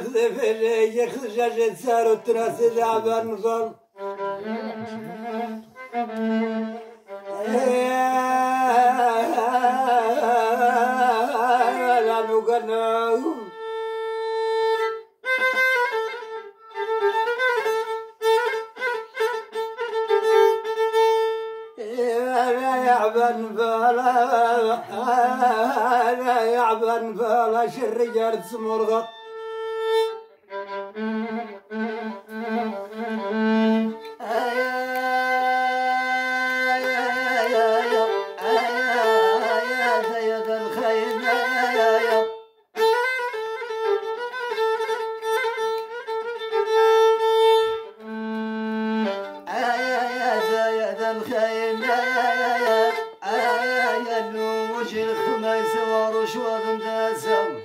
يوسف ذكري يخرج سار وتراس العبر نظل لا نقنعه لا يعبن شر جرد سمرغط Zone.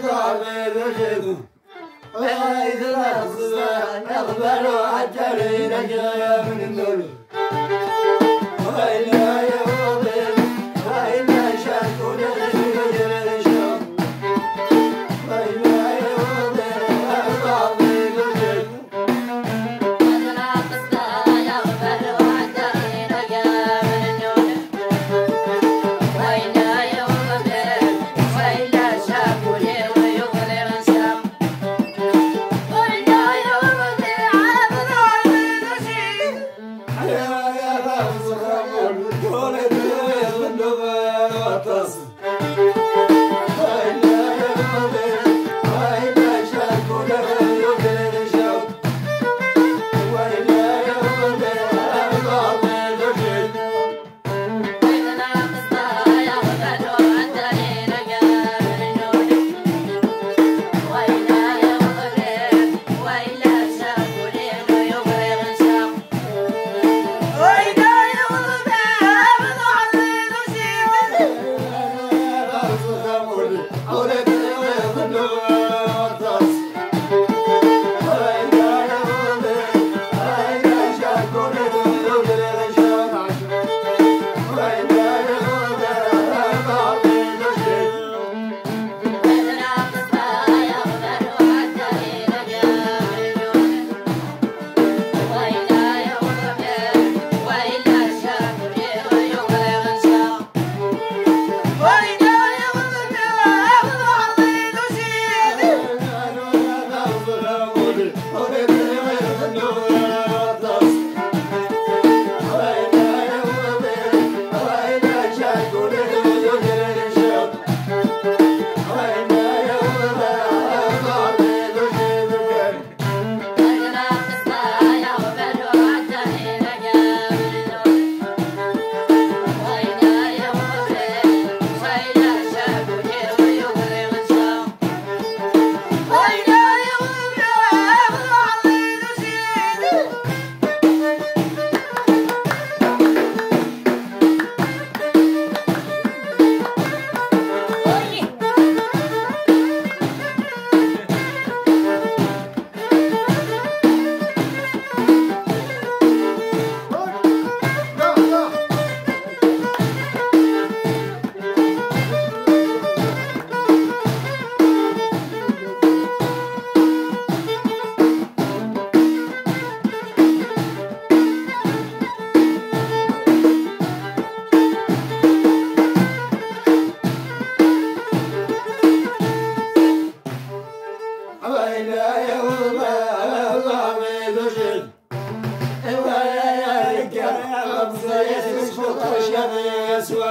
حبيبكم أعيد الأصبع أخبر عجلي نجايا من النور Obrigado.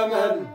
Aman